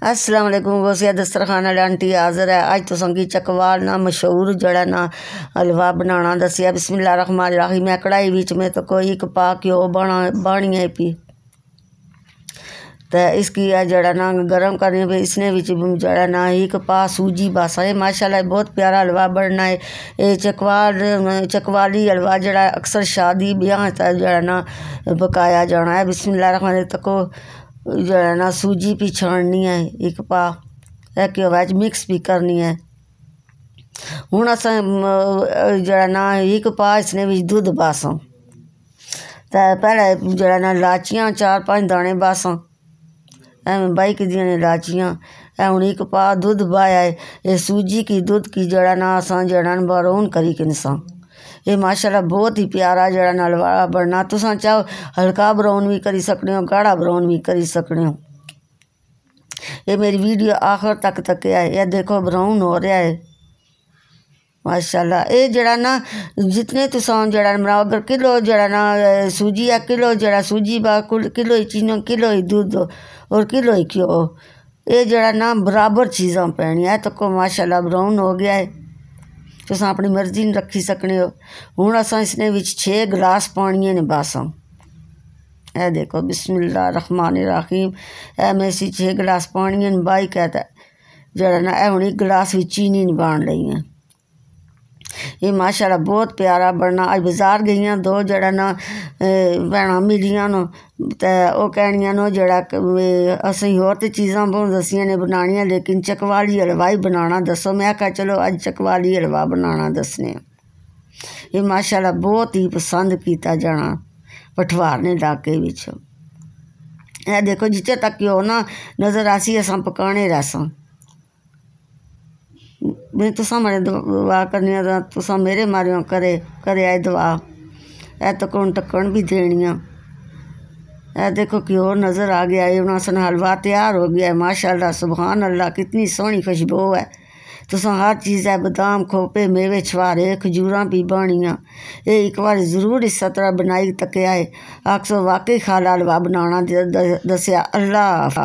वालेकुम गोसिया, दस्तरखान वाले आंटी हाज़र है। अज तुसें गी चकवाल ना, मशहूर जड़ा ना, हलवा बनाना दसिया बिस्मिल्लाह रहमान रहीम। मैं कढ़ाई बिच में तो कोई एक पा घ्यो बना बानिए पी तो इसकी जड़ा ना, गर्म करनी पे इसने बिच जड़ा ना, एक पा सूजी बस है। माशाल्लाह, बहुत प्यारा हलवा बनना है। ये चकवाल, चकवाली हलवा जड़ा अक्सर शादी ब्याह जड़ा ना पकाया जाना है। बिस्मिल्लाह रहमान। तको जो है ना, सूजी भी छाननी है एक पा एह्के बाद मिक्स भी करनी है। हूँ अस जेह्ड़ा ना, एक पा इसने बिच दुद्ध बासा। तो पैह्लें जरा ना, लाचियाँ, चार पाँच दाने बासा। एवं बाइक दियाँ लाचियाँ। ऐं एक पा दुद्ध पाया है। एह् सूजी की दुद्ध की जरा ना, असां जेह्ड़ा न बरौन करी किनसां ये माशाला बहुत ही प्यारा जरा नलवाड़ा बनना। तुसा चाहो हल्का ब्राउन भी करी सकने हो, गाढ़ा ब्राउन भी करी सकने हो। ये मेरी वीडियो आखिर तक तक है यह देखो, ब्राउन हो रहा है। माशाला ये जड़ा ना, जितने तुम जरा बनाओ अगर किलो जरा ना, सूजी या किलो जरा सूजी बा, किलो ही चीनो किलो ही दूध और किलो ही घ्यो ये जरा ना बराबर चीज़ा पैनी है तो को माशाला ब्राउन हो गया है। तुस अपनी मर्ज़ी नहीं रखी सकने हो। हूँ असा इसने छे गिलास पानिए ने बस। ए देखो, बिस्मिल्लाह रहमान रहीम। ए मैं इसी छे गिलास पानिए ने बाई कहता जरा ना, ए हूँ एक गिलास भी चीनी नहीं बन एह् माशाल्ला बहुत प्यारा बनना। अज्ज बाज़ार गई दो जेह्ड़ा ना भैनां मिलियाँ न, ते ओह् कैह्नियाँ न ओह् जेह्ड़ा असेंगी होर ते चीजां दस्सियाँ न बनानियाँ, लेकिन चकवाली हलवा ही बनाना दसो में आखेआ चलो अज चकवाली हलवा बनाना दसने ये माशाला बहुत ही पसंद किया जाना पठवार ने इलाके देखो दिक्खो तक घ्यो ना नज़र आसी, असं पकाने र मैं तुसा मारे दुआ करनी तो तुसा मेरे मारियों, करे करे आए दुआ ए तकन टक्कन भी देनियाँ। ए देखो कि और नज़र आ गया है उन्हें हलवा तैयार हो गया है। माशाल्लाह सुबहान अल्लाह कितनी सोहनी खुशबू है। तुसा हर चीज़ है बदाम, खोपे, मेवे छुआरे खजूर भी बनियाँ ये एक बार ज़रूर इस तरह बनाई तक है आखसो वाकई खाला हलवा बनाना दसिया अल्लाह।